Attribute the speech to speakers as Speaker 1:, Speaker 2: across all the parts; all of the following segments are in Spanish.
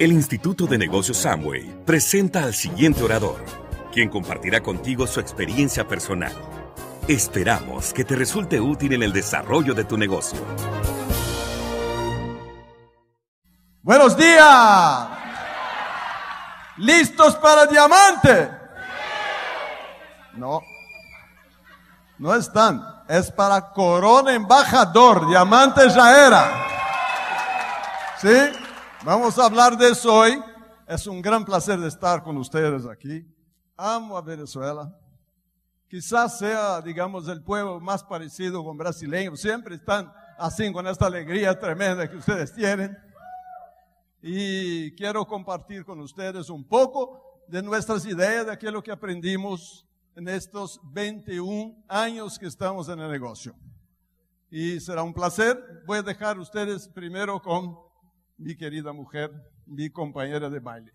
Speaker 1: El Instituto de Negocios Samway presenta al siguiente orador, quien compartirá contigo su experiencia personal. Esperamos que te resulte útil en el desarrollo de tu negocio.
Speaker 2: Buenos días. ¿Listos para diamante? No. No están. Es para corona embajador. Diamante ya era. ¿Sí? Vamos a hablar de eso hoy. Es un gran placer de estar con ustedes aquí. Amo a Venezuela. Quizás sea, digamos, el pueblo más parecido con brasileño. Siempre están así con esta alegría tremenda que ustedes tienen. Y quiero compartir con ustedes un poco de nuestras ideas, de aquello que aprendimos en estos 21 años que estamos en el negocio. Y será un placer. Voy a dejar ustedes primero con mi querida mujer, mi compañera de baile.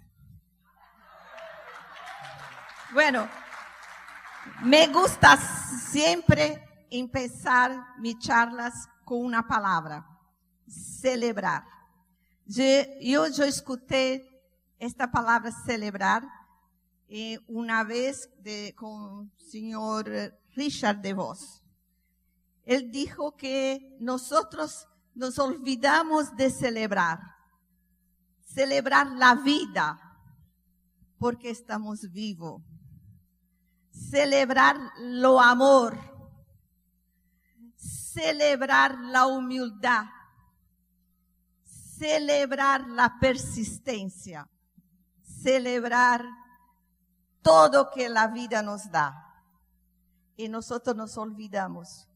Speaker 3: Bueno, me gusta siempre empezar mis charlas con una palabra, celebrar. Yo, yo escuché esta palabra celebrar eh, una vez de, con el señor Richard de Vos. Él dijo que nosotros nos olvidamos de celebrar, celebrar la vida, porque estamos vivos celebrar lo amor, celebrar la humildad, celebrar la persistencia, celebrar todo que la vida nos da. Y nosotros nos olvidamos.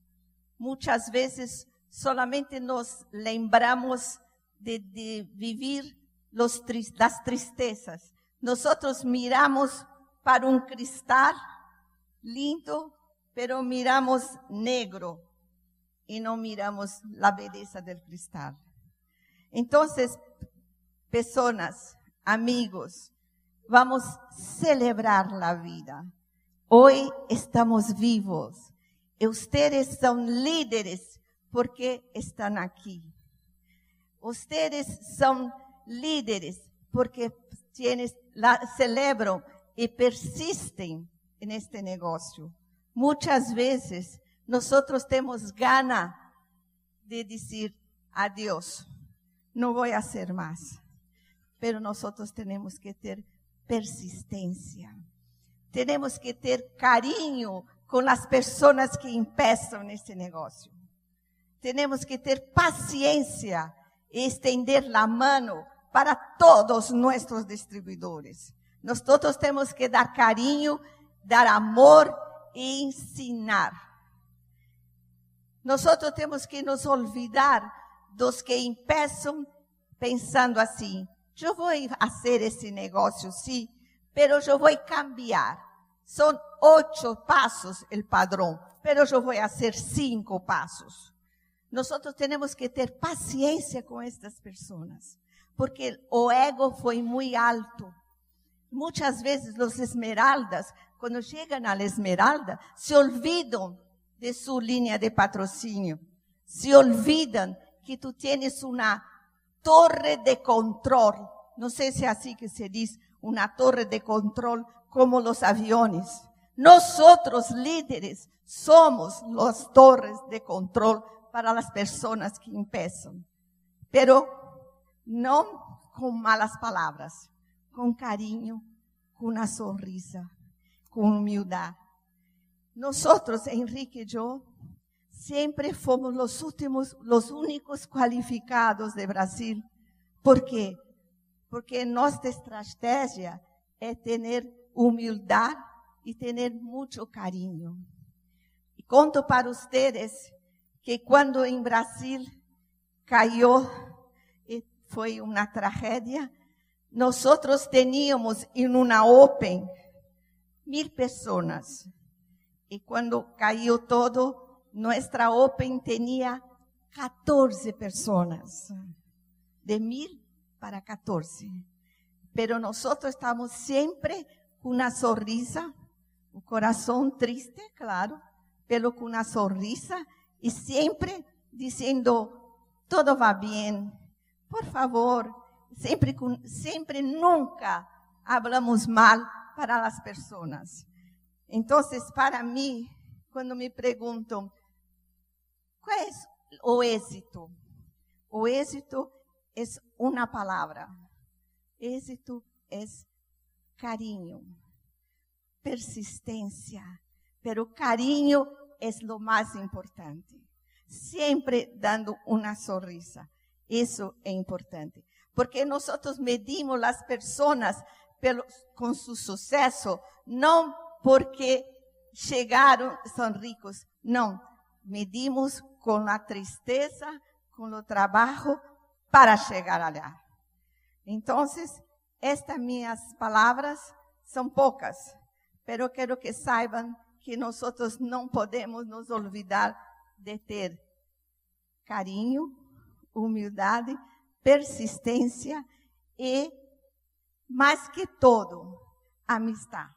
Speaker 3: Muchas veces solamente nos lembramos de, de vivir los, las tristezas. Nosotros miramos para un cristal lindo, pero miramos negro y no miramos la belleza del cristal. Entonces, personas, amigos, vamos a celebrar la vida. Hoy estamos vivos y ustedes son líderes porque están aquí. Ustedes son líderes porque tienes, la, celebran y persisten en este negocio. Muchas veces nosotros tenemos gana de decir adiós, no voy a hacer más. Pero nosotros tenemos que tener persistencia. Tenemos que tener cariño con las personas que empiezan este negocio. Tenemos que tener paciencia y extender la mano para todos nuestros distribuidores. Nosotros tenemos que dar cariño dar amor e ensinar. Nosotros temos que nos olvidar dos que empiezan pensando assim: eu vou fazer esse negócio, sim, pero eu vou cambiar. São oito passos o padrão, pero eu vou fazer cinco passos. Nós temos que ter paciência com estas pessoas, porque o ego foi muito alto. Muitas vezes os esmeraldas cuando llegan a la Esmeralda, se olvidan de su línea de patrocinio. Se olvidan que tú tienes una torre de control. No sé si así que se dice, una torre de control como los aviones. Nosotros líderes somos las torres de control para las personas que empiezan. Pero no con malas palabras, con cariño, con una sonrisa con humildad. Nosotros, Enrique y yo, siempre fuimos los últimos, los únicos cualificados de Brasil. ¿Por qué? Porque nuestra estrategia es tener humildad y tener mucho cariño. Y conto para ustedes que cuando en Brasil cayó, y fue una tragedia, nosotros teníamos en una Open mil personas. Y cuando cayó todo, nuestra Open tenía 14 personas. De mil para 14. Pero nosotros estamos siempre con una sonrisa, un corazón triste, claro, pero con una sonrisa y siempre diciendo, todo va bien, por favor, siempre, siempre nunca hablamos mal para las personas. Entonces, para mí, cuando me preguntan, ¿cuál es o éxito? O éxito es una palabra. Éxito es cariño, persistencia, pero cariño es lo más importante. Siempre dando una sonrisa. Eso es importante. Porque nosotros medimos las personas con su suceso, no porque llegaron, son ricos, no. Medimos con la tristeza, con el trabajo para llegar allá. Entonces, estas minhas palavras são poucas, pero quero que saibam que nós não podemos nos olvidar de ter carinho, humildade, persistência e, mais que todo, amistad.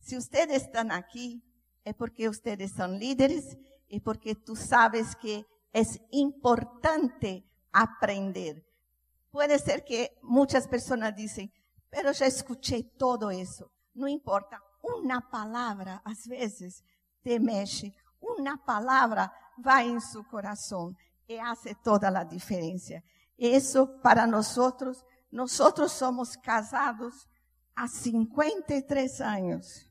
Speaker 3: Se vocês estão aqui, é porque vocês são líderes e porque tu sabes que é importante aprender. Puede ser que muchas personas dicen, pero ya escuché todo eso. No importa, una palabra a veces te mexe, una palabra va en su corazón y hace toda la diferencia. Eso para nosotros, nosotros somos casados a 53 años.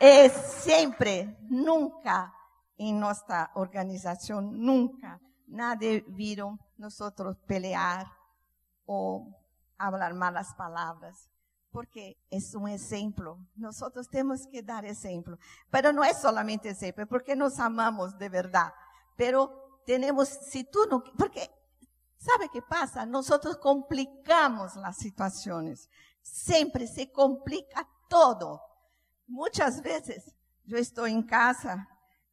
Speaker 3: Es siempre, nunca en nuestra organización, nunca nadie vieron nosotros pelear o hablar malas palabras, porque es un ejemplo. Nosotros tenemos que dar ejemplo. Pero no es solamente ejemplo, porque nos amamos de verdad. Pero tenemos, si tú no, porque, ¿sabe qué pasa? Nosotros complicamos las situaciones. Siempre se complica todo. Muchas veces yo estoy en casa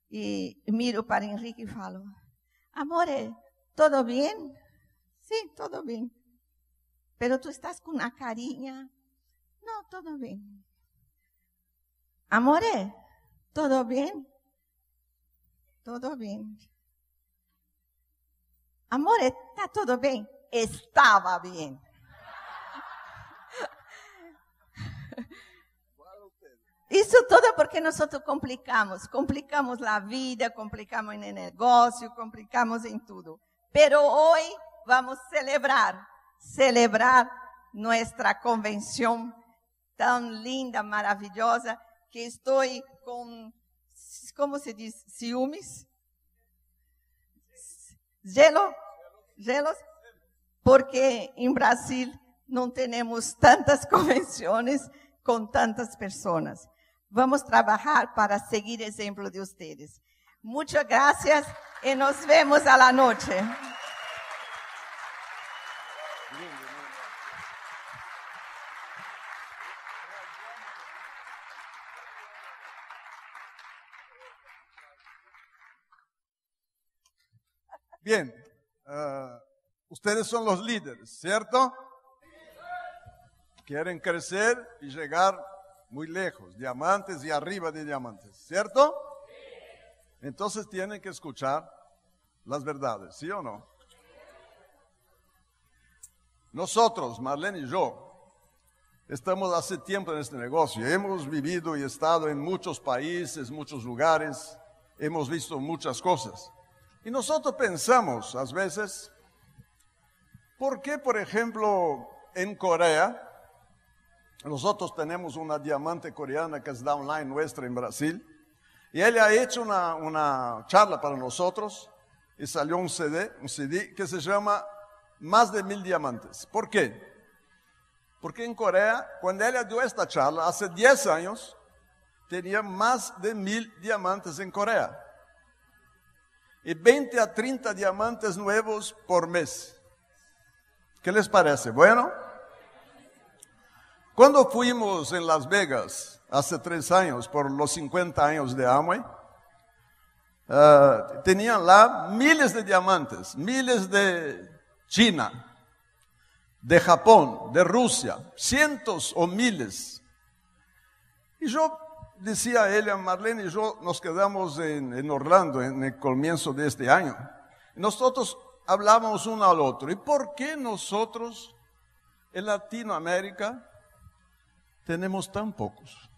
Speaker 3: y miro para Enrique y falo, amore, ¿todo bien? Sí, todo bien. Pero tú estás con una cariña. No, todo bien. Amore, ¿todo bien? Todo bien. Amore, ¿está todo bien? Estaba bien. Eso todo porque nosotros complicamos, complicamos la vida, complicamos en el negocio, complicamos en todo. Pero hoy vamos a celebrar, celebrar nuestra convención tan linda, maravillosa, que estoy con, ¿cómo se dice? Ciúmes. Gelo, gelos, porque en Brasil no tenemos tantas convenciones con tantas personas. Vamos a trabajar para seguir el ejemplo de ustedes. Muchas gracias y nos vemos a la noche.
Speaker 2: Bien, uh, ustedes son los líderes, ¿cierto? Quieren crecer y llegar muy lejos, diamantes y arriba de diamantes, ¿cierto? Entonces tienen que escuchar las verdades, ¿sí o no? Nosotros, Marlene y yo, estamos hace tiempo en este negocio. Hemos vivido y estado en muchos países, muchos lugares, hemos visto muchas cosas. Y nosotros pensamos, a veces, ¿por qué, por ejemplo, en Corea nosotros tenemos una diamante coreana que es downline nuestra en Brasil. Y ella ha hecho una, una charla para nosotros y salió un CD, un CD que se llama Más de mil diamantes. ¿Por qué? Porque en Corea, cuando ella dio esta charla, hace 10 años, tenía más de mil diamantes en Corea. Y 20 a 30 diamantes nuevos por mes. ¿Qué les parece? Bueno. Cuando fuimos en Las Vegas hace tres años por los 50 años de Amway, uh, tenían lá miles de diamantes, miles de China, de Japón, de Rusia, cientos o miles. Y yo decía ella, Marlene y yo nos quedamos en, en Orlando en el comienzo de este año. Nosotros hablamos uno al otro. ¿Y por qué nosotros en Latinoamérica tenemos tan pocos?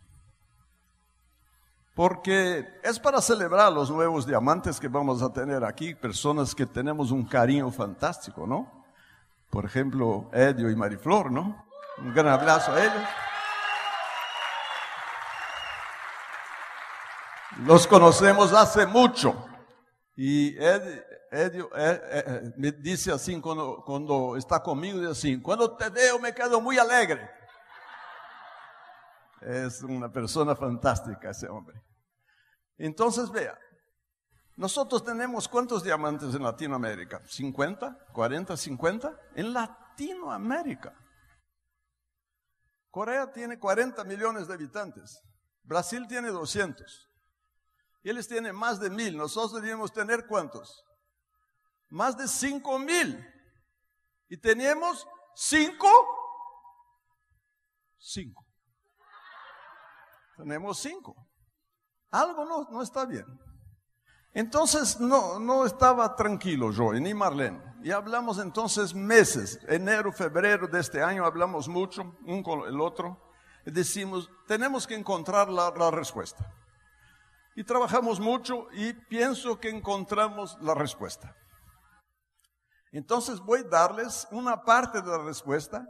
Speaker 2: Porque es para celebrar los nuevos diamantes que vamos a tener aquí, personas que tenemos un cariño fantástico, ¿no? Por ejemplo, Edio y Mariflor, ¿no? Un gran abrazo a ellos. Los conocemos hace mucho. Y eh, me dice así cuando, cuando está conmigo, dice así, cuando te veo me quedo muy alegre. Es una persona fantástica ese hombre. Entonces, vea, nosotros tenemos cuántos diamantes en Latinoamérica? ¿50? ¿40? ¿50? En Latinoamérica. Corea tiene 40 millones de habitantes. Brasil tiene 200. Y ellos tienen más de mil. Nosotros deberíamos tener cuántos? Más de 5 mil. Y tenemos 5. 5. Tenemos 5. Algo no, no está bien. Entonces no, no estaba tranquilo yo, ni Marlene. Y hablamos entonces meses, enero, febrero de este año, hablamos mucho, un con el otro. Y decimos, tenemos que encontrar la respuesta. Y trabajamos mucho y pienso que encontramos la respuesta. Entonces voy a darles una parte de la respuesta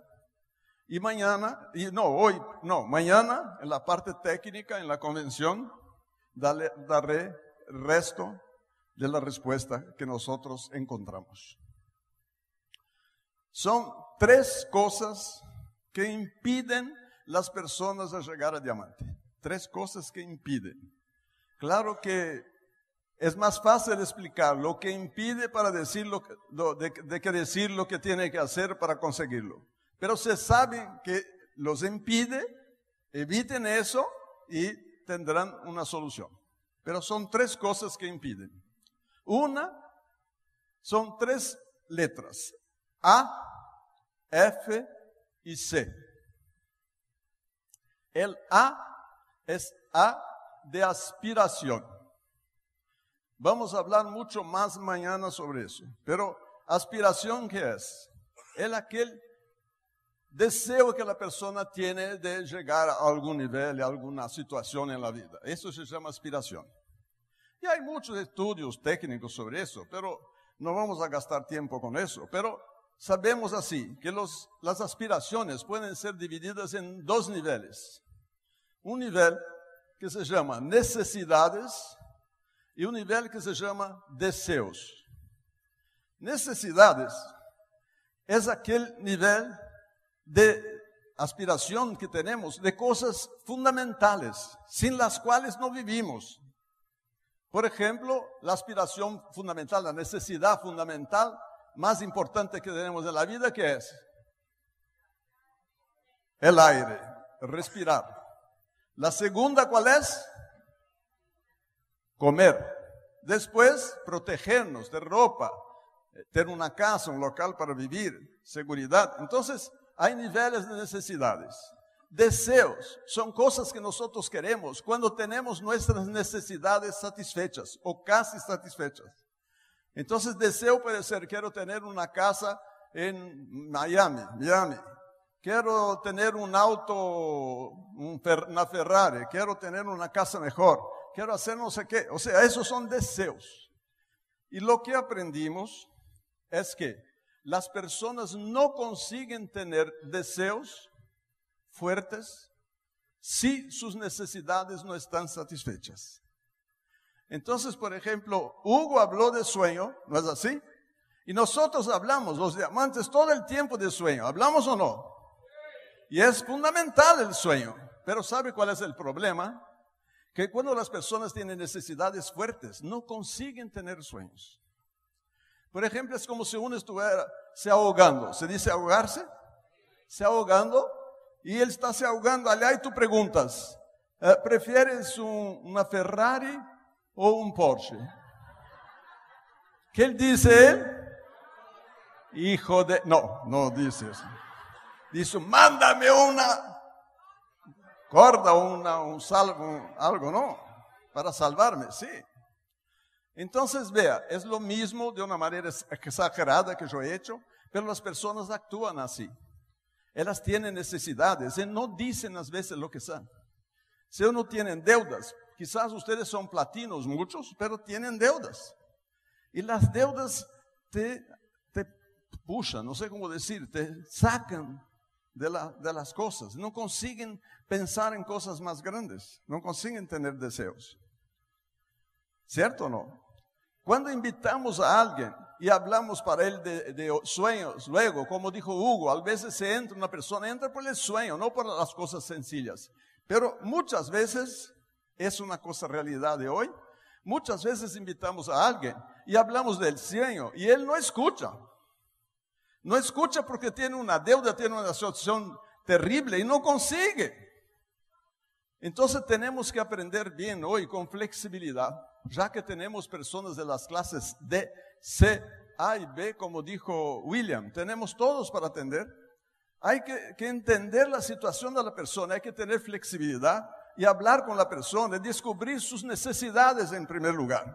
Speaker 2: y mañana, y no, hoy, no, mañana en la parte técnica, en la convención, daré, daré resto de la respuesta que nosotros encontramos. Son tres cosas que impiden las personas a llegar a diamante. Tres cosas que impiden. Claro que es más fácil explicar lo que impide para decir lo que, de, de que decir lo que tiene que hacer para conseguirlo. Pero se sabe que los impide, eviten eso y tendrán una solución. Pero son tres cosas que impiden. Una, son tres letras. A, F y C. El A es A de aspiración. Vamos a hablar mucho más mañana sobre eso. Pero aspiración, ¿qué es? Es aquel deseo que la persona tiene de llegar a algún nivel, a alguna situación en la vida. Eso se llama aspiración. Y hay muchos estudios técnicos sobre eso, pero no vamos a gastar tiempo con eso. Pero sabemos así que los, las aspiraciones pueden ser divididas en dos niveles. Un nivel que se llama necesidades y un nivel que se llama deseos. Necesidades es aquel nivel de aspiración que tenemos de cosas fundamentales, sin las cuales no vivimos. Por ejemplo, la aspiración fundamental, la necesidad fundamental más importante que tenemos en la vida, ¿qué es? El aire, respirar. La segunda, ¿cuál es? Comer. Después, protegernos de ropa, tener una casa, un local para vivir, seguridad. Entonces, hay niveles de necesidades. Deseos son cosas que nosotros queremos cuando tenemos nuestras necesidades satisfechas o casi satisfechas. Entonces, deseo puede ser, quiero tener una casa en Miami, Miami. Quiero tener un auto, una Ferrari. Quiero tener una casa mejor. Quiero hacer no sé qué. O sea, esos son deseos. Y lo que aprendimos es que las personas no consiguen tener deseos fuertes si sus necesidades no están satisfechas. Entonces, por ejemplo, Hugo habló de sueño, ¿no es así? Y nosotros hablamos, los diamantes, todo el tiempo de sueño. ¿Hablamos o no? Y es fundamental el sueño. Pero ¿sabe cuál es el problema? Que cuando las personas tienen necesidades fuertes, no consiguen tener sueños. Por ejemplo, es como si uno estuviera se ahogando. ¿Se dice ahogarse? Se ahogando y él está se ahogando allá y tú preguntas, eh, ¿prefieres una Ferrari o un Porsche? ¿Qué él dice él? Hijo de... No, no dice eso. Dice, mándame una corda una, un salvo, algo, ¿no? Para salvarme, sí. Entonces, vea, es lo mismo de una manera exagerada que yo he hecho, pero las personas actúan así. Ellas tienen necesidades y no dicen a veces lo que son. Si uno tiene deudas, quizás ustedes son platinos muchos, pero tienen deudas. Y las deudas te, te no sé cómo decir, te sacan de, la, de las cosas. No consiguen pensar en cosas más grandes, no consiguen tener deseos. ¿Cierto o no? Cuando invitamos a alguien y hablamos para él de, sueños, luego, como dijo Hugo, a veces se entra una persona, entra por el sueño, no por las cosas sencillas. Pero muchas veces es una cosa realidad de hoy. Muchas veces invitamos a alguien y hablamos del sueño y él no escucha. No escucha porque tiene una deuda, tiene una situación terrible y no consigue. Entonces tenemos que aprender bien hoy con flexibilidad, ya que tenemos personas de las clases D, C, A y B, como dijo William, tenemos todos para atender. Hay que, que entender la situación de la persona, hay que tener flexibilidad y hablar con la persona, descubrir sus necesidades en primer lugar.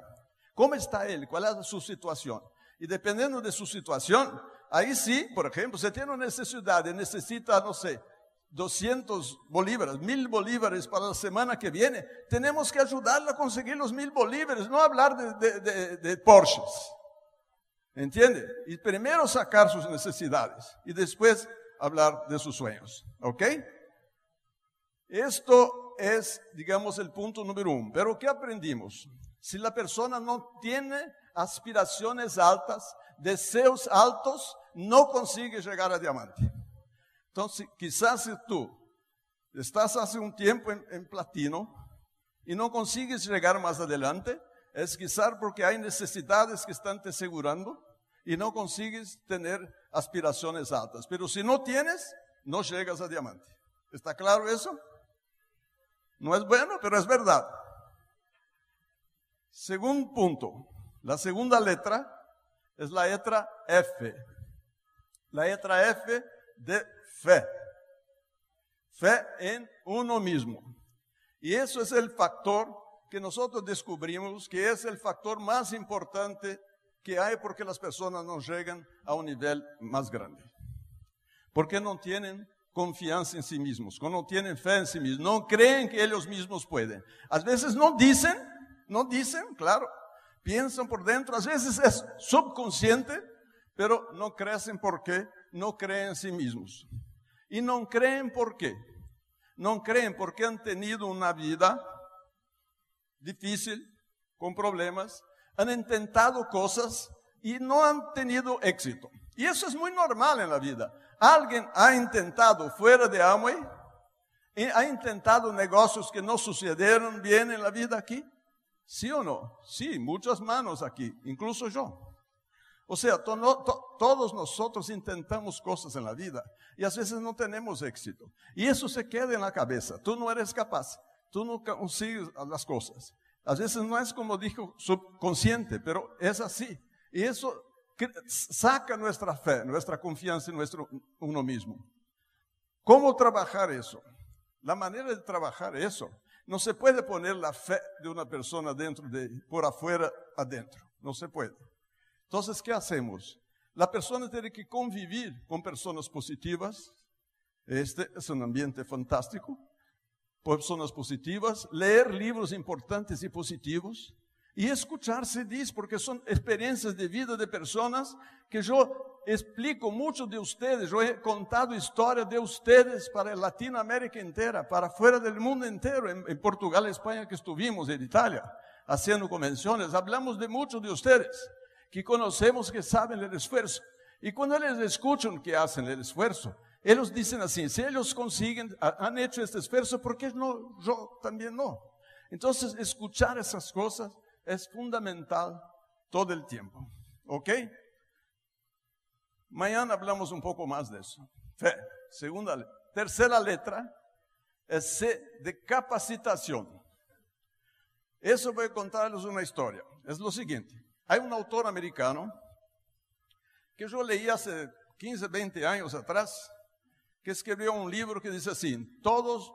Speaker 2: ¿Cómo está él? ¿Cuál es su situación? Y dependiendo de su situación, ahí sí, por ejemplo, si tiene una necesidad y necesita, no sé, 200 bolívares, mil bolívares para la semana que viene, tenemos que ayudarle a conseguir los mil bolívares, no hablar de, de, de, Porsches. ¿Entiende? Y primero sacar sus necesidades y después hablar de sus sueños. ¿Ok? Esto es, digamos, el punto número uno. Pero ¿qué aprendimos? Si la persona no tiene aspiraciones altas, deseos altos, no consigue llegar a diamante. Entonces, quizás si tú estás hace un tiempo en, platino y no consigues llegar más adelante, es quizás porque hay necesidades que están te asegurando y no consigues tener aspiraciones altas. Pero si no tienes, no llegas a diamante. ¿Está claro eso? No es bueno, pero es verdad. Segundo punto, la segunda letra es la letra F. La letra F de fe. Fe en uno mismo. Y eso es el factor que nosotros descubrimos que es el factor más importante que hay porque las personas no llegan a un nivel más grande. Porque no tienen confianza en sí mismos, no tienen fe en sí mismos, no creen que ellos mismos pueden. A veces no dicen, no dicen, claro, piensan por dentro, a veces es subconsciente, pero no crecen porque no creen en sí mismos. Y no creen por qué. No creen porque han tenido una vida difícil, con problemas, han intentado cosas y no han tenido éxito. Y eso es muy normal en la vida. Alguien ha intentado fuera de Amway, ha intentado negocios que no sucedieron bien en la vida aquí. ¿Sí o no? Sí, muchas manos aquí, incluso yo. O sea, todos nosotros intentamos cosas en la vida y a veces no tenemos éxito. Y eso se queda en la cabeza. Tú no eres capaz, tú no consigues las cosas. A veces no es como dijo subconsciente, pero es así. Y eso saca nuestra fe, nuestra confianza en nuestro, uno mismo. ¿Cómo trabajar eso? La manera de trabajar eso, no se puede poner la fe de una persona dentro de, por afuera adentro. No se puede. Entonces, ¿qué hacemos? La persona tiene que convivir con personas positivas. Este es un ambiente fantástico. Personas positivas, leer libros importantes y positivos y escucharse dice, porque son experiencias de vida de personas que yo explico mucho de ustedes, yo he contado historia de ustedes para Latinoamérica entera, para fuera del mundo entero, en, en Portugal, España que estuvimos, en Italia, haciendo convenciones, hablamos de mucho de ustedes que conocemos que saben el esfuerzo. Y cuando ellos escuchan que hacen el esfuerzo, ellos dicen así, si ellos consiguen, han hecho este esfuerzo, ¿por qué no, yo también no? Entonces, escuchar esas cosas es fundamental todo el tiempo. ¿Ok? Mañana hablamos un poco más de eso. Fe, segunda, tercera letra es C de capacitación. Eso voy a contarles una historia. Es lo siguiente. Hay un autor americano que yo leí hace 15, 20 años atrás, que escribió un libro que dice así, todos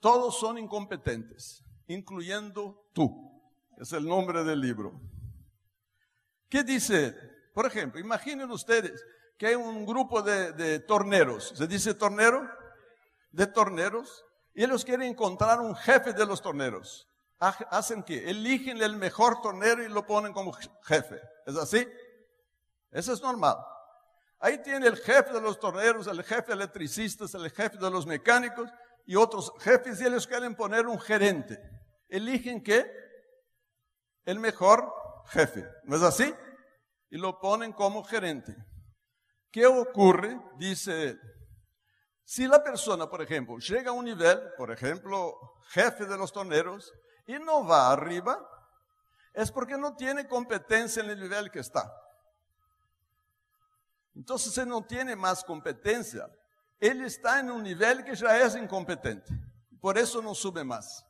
Speaker 2: todos son incompetentes, incluyendo tú. Es el nombre del libro. ¿Qué dice? Por ejemplo, imaginen ustedes que hay un grupo de, de torneros. ¿Se dice tornero? De torneros. Y ellos quieren encontrar un jefe de los torneros. ¿Hacen qué? Eligen el mejor tornero y lo ponen como jefe. ¿Es así? Eso es normal. Ahí tiene el jefe de los torneros, el jefe de electricistas, el jefe de los mecánicos y otros jefes y ellos quieren poner un gerente. Eligen qué? El mejor jefe. ¿No es así? Y lo ponen como gerente. ¿Qué ocurre? Dice. Si la persona, por ejemplo, llega a un nivel, por ejemplo, jefe de los torneros, y no va arriba, es porque no tiene competencia en el nivel que está. Entonces él no tiene más competencia. Él está en un nivel que ya es incompetente. Por eso no sube más.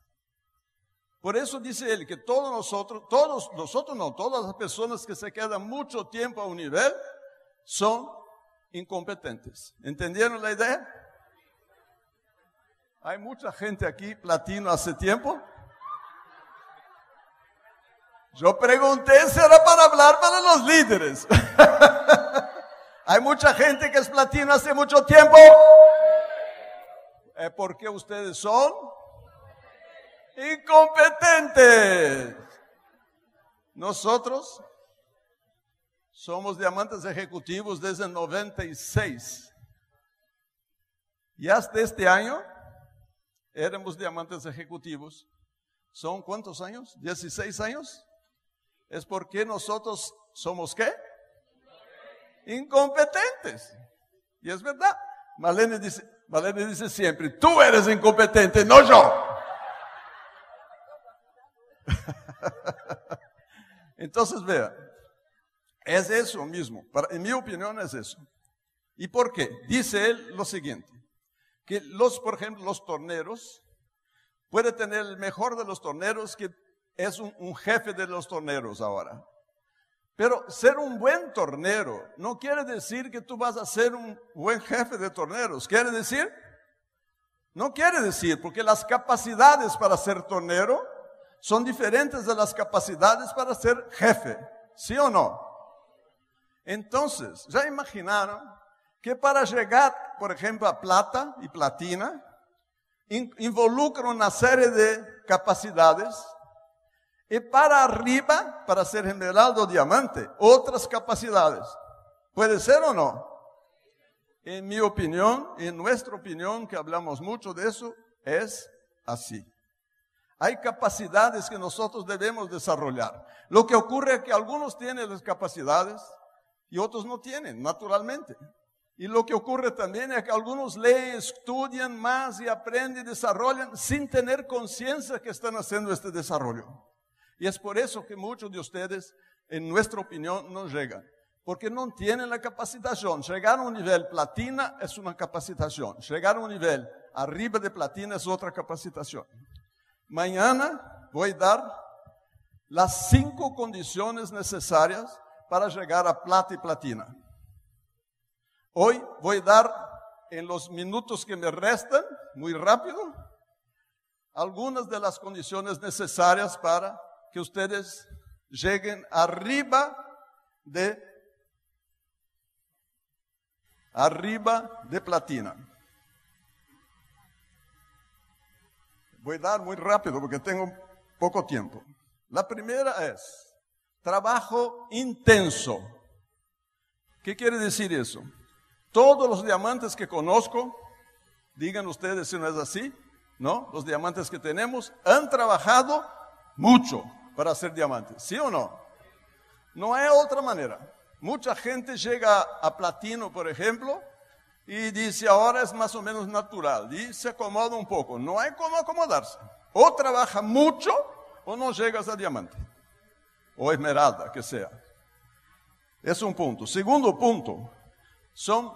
Speaker 2: Por eso dice él que todos nosotros, todos nosotros no, todas las personas que se quedan mucho tiempo a un nivel son incompetentes. ¿Entendieron la idea? Hay mucha gente aquí platino hace tiempo. Yo pregunté si era para hablar para los líderes. Hay mucha gente que es platino hace mucho tiempo. ¿Es porque ustedes son incompetentes. Nosotros somos diamantes ejecutivos desde el 96. Y hasta este año éramos diamantes ejecutivos. ¿Son cuántos años? ¿16 años? Es porque nosotros somos qué? Incompetentes. Y es verdad. Malene dice, siempre, tú eres incompetente, no yo. Entonces, vea, es eso mismo. en mi opinión es eso. ¿Y por qué? Dice él lo siguiente, que los, por ejemplo, los torneros, puede tener el mejor de los torneros que es un, jefe de los torneros ahora. Pero ser un buen tornero no quiere decir que tú vas a ser un buen jefe de torneros. ¿Quiere decir? No quiere decir, porque las capacidades para ser tornero son diferentes de las capacidades para ser jefe. ¿Sí o no? Entonces, ¿ya imaginaron que para llegar, por ejemplo, a plata y platina, involucra una serie de capacidades y para arriba, para ser esmeralda o diamante, otras capacidades. ¿Puede ser o no? En mi opinión, en nuestra opinión, que hablamos mucho de eso, es así. Hay capacidades que nosotros debemos desarrollar. Lo que ocurre es que algunos tienen las capacidades y otros no tienen, naturalmente. Y lo que ocurre también es que algunos leen, estudian más y aprenden y desarrollan sin tener conciencia que están haciendo este desarrollo. Y es por eso que muchos de ustedes, en nuestra opinión, no llegan. Porque no tienen la capacitación. Llegar a un nivel platina es una capacitación. Llegar a un nivel arriba de platina es otra capacitación. Mañana voy a dar las cinco condiciones necesarias para llegar a plata y platina. Hoy voy a dar en los minutos que me restan, muy rápido, algunas de las condiciones necesarias para que ustedes lleguen arriba de arriba de platina. Voy a dar muy rápido porque tengo poco tiempo. La primera es trabajo intenso. ¿Qué quiere decir eso? Todos los diamantes que conozco, digan ustedes si no es así, ¿no? Los diamantes que tenemos han trabajado mucho para ser diamantes, ¿sí o no? No hay otra manera. Mucha gente llega a platino, por ejemplo, y dice, ahora es más o menos natural, y se acomoda un poco. No hay cómo acomodarse. O trabaja mucho o no llegas a diamante, o esmeralda, que sea. Es un punto. Segundo punto, son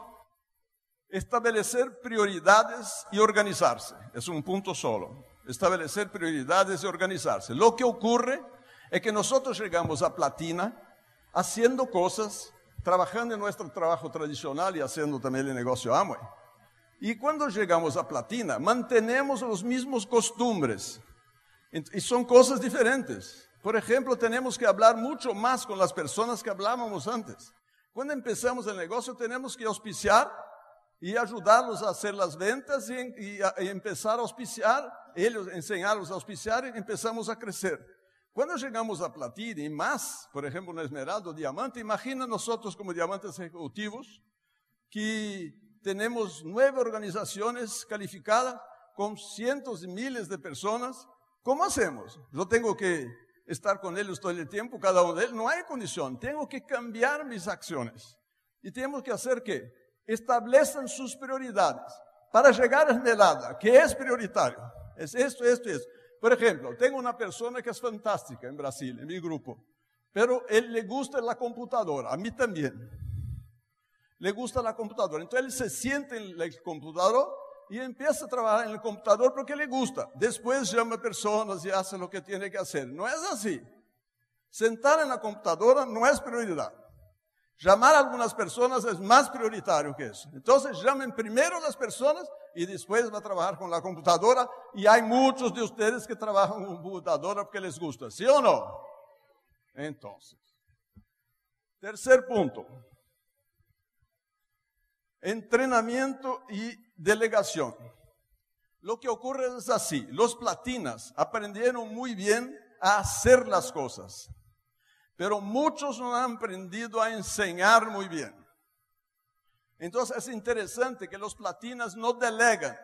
Speaker 2: establecer prioridades y organizarse. Es un punto solo. Establecer prioridades y organizarse. Lo que ocurre es que nosotros llegamos a platina haciendo cosas trabajando en nuestro trabajo tradicional y haciendo también el negocio Amway. Y cuando llegamos a platina, mantenemos los mismos costumbres. Y son cosas diferentes. Por ejemplo, tenemos que hablar mucho más con las personas que hablábamos antes. Cuando empezamos el negocio, tenemos que auspiciar y ayudarlos a hacer las ventas y, y, y empezar a auspiciar, ellos enseñarlos a auspiciar y empezamos a crecer. Cuando llegamos a platina y más, por ejemplo, en esmeralda o diamante, imagina nosotros como diamantes ejecutivos que tenemos nueve organizaciones calificadas con cientos y miles de personas. ¿Cómo hacemos? Yo tengo que estar con ellos todo el tiempo, cada uno de ellos. No hay condición. Tengo que cambiar mis acciones. Y tenemos que hacer que establezcan sus prioridades. Para llegar a Esmeralda, que es prioritario, es esto, esto y esto. Por ejemplo, tengo una persona que es fantástica en Brasil, en mi grupo, pero él le gusta la computadora, a mí también. Le gusta la computadora. Entonces él se siente en el computador y empieza a trabajar en el computador porque le gusta. Después llama personas y hace lo que tiene que hacer. No es así. Sentar en la computadora no es prioridad. Llamar a algunas personas es más prioritario que eso. Entonces llamen primero a las personas y después va a trabajar con la computadora. Y hay muchos de ustedes que trabajan con computadora porque les gusta, ¿sí o no? Entonces, tercer punto. Entrenamiento y delegación. Lo que ocurre es así. Los platinas aprendieron muy bien a hacer las cosas, pero muchos no han aprendido a enseñar muy bien. Entonces es interesante que los platinas no delegan.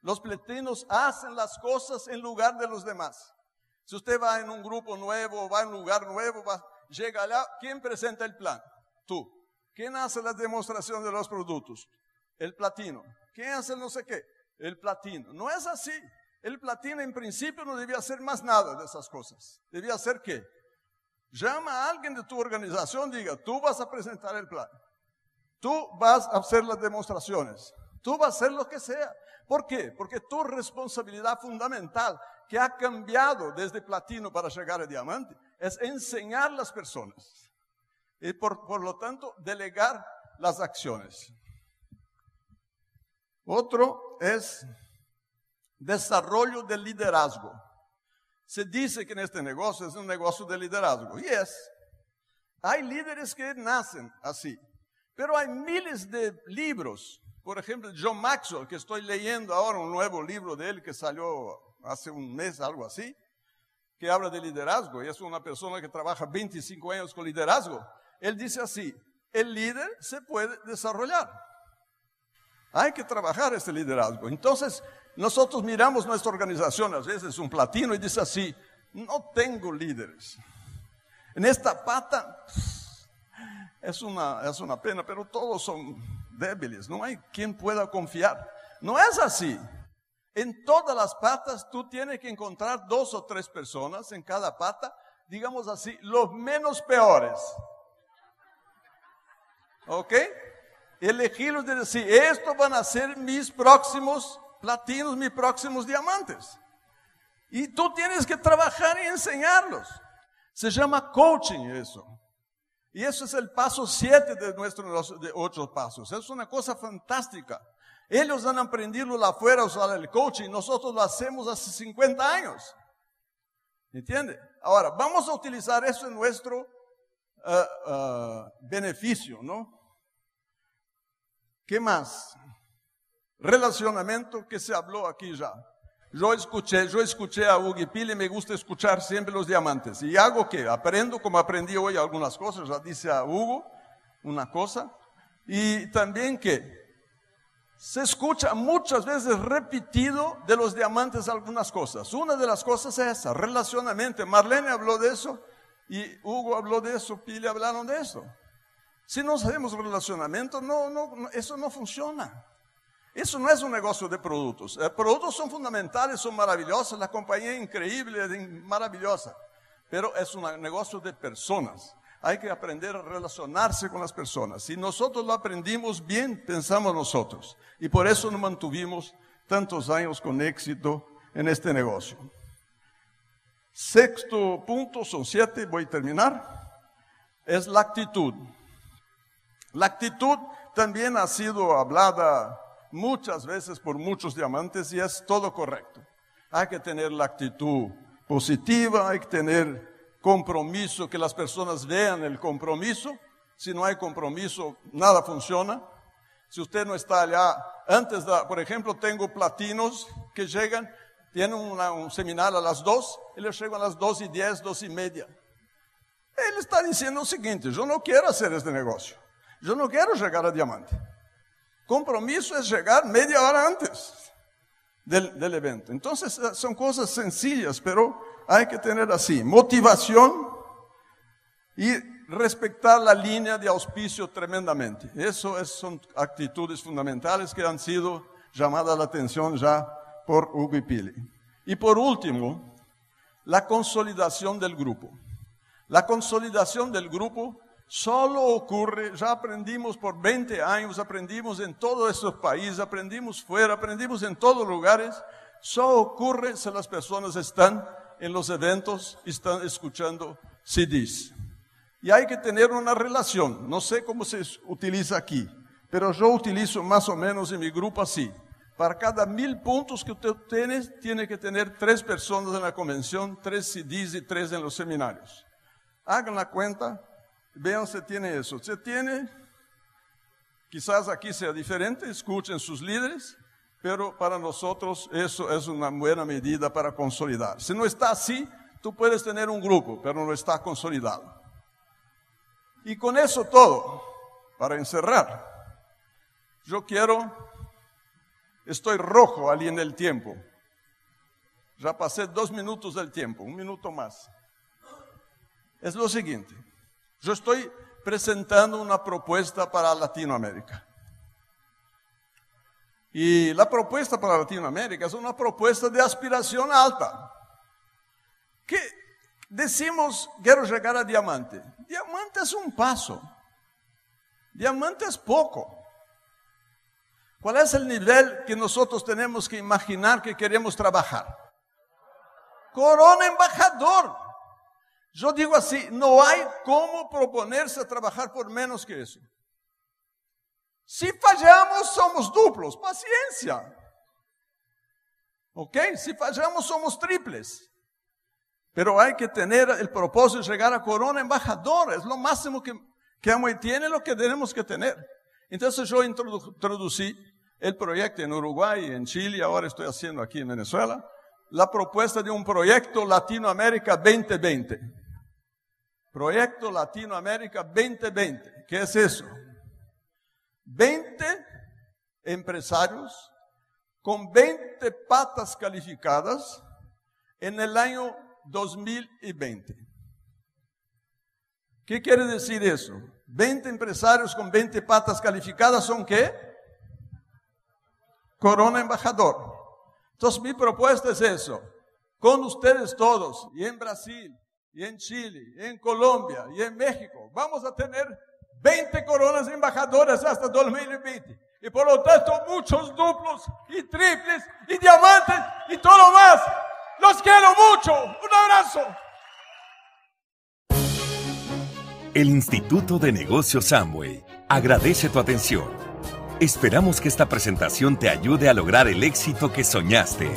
Speaker 2: Los platinos hacen las cosas en lugar de los demás. Si usted va en un grupo nuevo, va en un lugar nuevo, va, llega allá, ¿quién presenta el plan? Tú. ¿Quién hace la demostración de los productos? El platino. ¿Quién hace no sé qué? El platino. No es así. El platino en principio no debía hacer más nada de esas cosas. Debía hacer qué? Llama a alguien de tu organización, diga, tú vas a presentar el plan. Tú vas a hacer las demostraciones. Tú vas a hacer lo que sea. ¿Por qué? Porque tu responsabilidad fundamental que ha cambiado desde platino para llegar a diamante es enseñar a las personas. Y por, por lo tanto, delegar las acciones. Otro es desarrollo del liderazgo. Se dice que en este negocio es un negocio de liderazgo. Y es. Hay líderes que nacen así. Pero hay miles de libros. Por ejemplo, John Maxwell, que estoy leyendo ahora un nuevo libro de él que salió hace un mes, algo así, que habla de liderazgo. Y es una persona que trabaja 25 años con liderazgo. Él dice así, el líder se puede desarrollar. Hay que trabajar este liderazgo. Entonces, nosotros miramos nuestra organización, a veces un platino, y dice así, no tengo líderes. En esta pata es una, es una pena, pero todos son débiles, no hay quien pueda confiar. No es así. En todas las patas tú tienes que encontrar dos o tres personas en cada pata, digamos así, los menos peores. ¿Ok? Elegirlos de decir, estos van a ser mis próximos platinos, mis próximos diamantes. Y tú tienes que trabajar y enseñarlos. Se llama coaching eso. Y eso es el paso siete de nuestros de ocho pasos. Es una cosa fantástica. Ellos han aprendido la afuera usar el coaching, nosotros lo hacemos hace 50 años. ¿Entiende? Ahora, vamos a utilizar eso en nuestro uh, uh, beneficio, ¿no? ¿Qué más? Relacionamiento que se habló aquí ya. Yo escuché, yo escuché a Hugo Pili, me gusta escuchar siempre los diamantes. ¿Y hago qué? Aprendo como aprendí hoy algunas cosas, ya dice a Hugo una cosa. Y también que se escucha muchas veces repetido de los diamantes algunas cosas. Una de las cosas es esa, relacionamiento. Marlene habló de eso y Hugo habló de eso, Pili hablaron de eso. Si no sabemos relacionamiento, no, no, eso no funciona. Eso no es un negocio de productos. Los eh, productos son fundamentales, son maravillosos, la compañía es increíble, es maravillosa, pero es un negocio de personas. Hay que aprender a relacionarse con las personas. Si nosotros lo aprendimos bien, pensamos nosotros. Y por eso nos mantuvimos tantos años con éxito en este negocio. Sexto punto, son siete, voy a terminar, es la actitud. La actitud también ha sido hablada muchas veces por muchos diamantes y es todo correcto. Hay que tener la actitud positiva, hay que tener compromiso, que las personas vean el compromiso. Si no hay compromiso, nada funciona. Si usted no está allá, antes, de, por ejemplo, tengo platinos que llegan, tienen un seminario a las dos, y les llegan a las dos y diez, dos y media. Él está diciendo lo siguiente, yo no quiero hacer este negocio, yo no quiero llegar a diamante. Compromiso es llegar media hora antes del, evento. Entonces eh, son cosas sencillas, pero hay que tener así, motivación y respetar la línea de auspicio tremendamente. Eso son actitudes fundamentales que han sido llamadas la atención ya por Hugo y Pili. Y por último, la consolidación del grupo. La consolidación del grupo solo ocurre, ya aprendimos por 20 años, aprendimos en todos estos países, aprendimos fuera, aprendimos en todos lugares, solo ocurre si las personas están en los eventos están escuchando CDs. Y hay que tener una relación, no sé cómo se utiliza aquí, pero yo utilizo más o menos en mi grupo así. Para cada mil puntos que usted tiene, tiene que tener tres personas en la convención, tres CDs y tres en los seminarios. Hagan la cuenta, vean si tiene eso. Si tiene, quizás aquí sea diferente, escuchen sus líderes, pero para nosotros eso es una buena medida para consolidar. Si no está así, tú puedes tener un grupo, pero no está consolidado. Y con eso todo, para encerrar, yo quiero, estoy rojo allí en el tiempo. Ya pasé dos minutos del tiempo, un minuto más es lo siguiente. Yo estoy presentando una propuesta para Latinoamérica. Y la propuesta para Latinoamérica es una propuesta de aspiración alta. Que decimos, quiero llegar a diamante. Diamante es un paso. Diamante es poco. ¿Cuál es el nivel que nosotros tenemos que imaginar que queremos trabajar? Corona embajador. Yo digo así, no hay cómo proponerse a trabajar por menos que eso. Si fallamos, somos duplos, paciencia. ¿Ok? Si fallamos, somos triples. Pero hay que tener el propósito de llegar a corona embajador, es lo máximo que, que tiene lo que tenemos que tener. Entonces yo introducí el proyecto en Uruguay, en Chile, ahora estoy haciendo aquí en Venezuela, la propuesta de un proyecto Latinoamérica 2020. Proyecto Latinoamérica 2020. ¿Qué es eso? 20 empresarios con 20 patas calificadas en el año 2020. ¿Qué quiere decir eso? 20 empresarios con 20 patas calificadas son qué? Corona embajador. Entonces mi propuesta es eso. Con ustedes todos y en Brasil, y en Chile, y en Colombia, y en México. Vamos a tener 20 coronas embajadoras hasta 2020. Y por lo tanto, muchos duplos y triples y diamantes y todo más. Los quiero mucho. Un abrazo.
Speaker 1: El Instituto de Negocios Amway agradece tu atención. Esperamos que esta presentación te ayude a lograr el éxito que soñaste.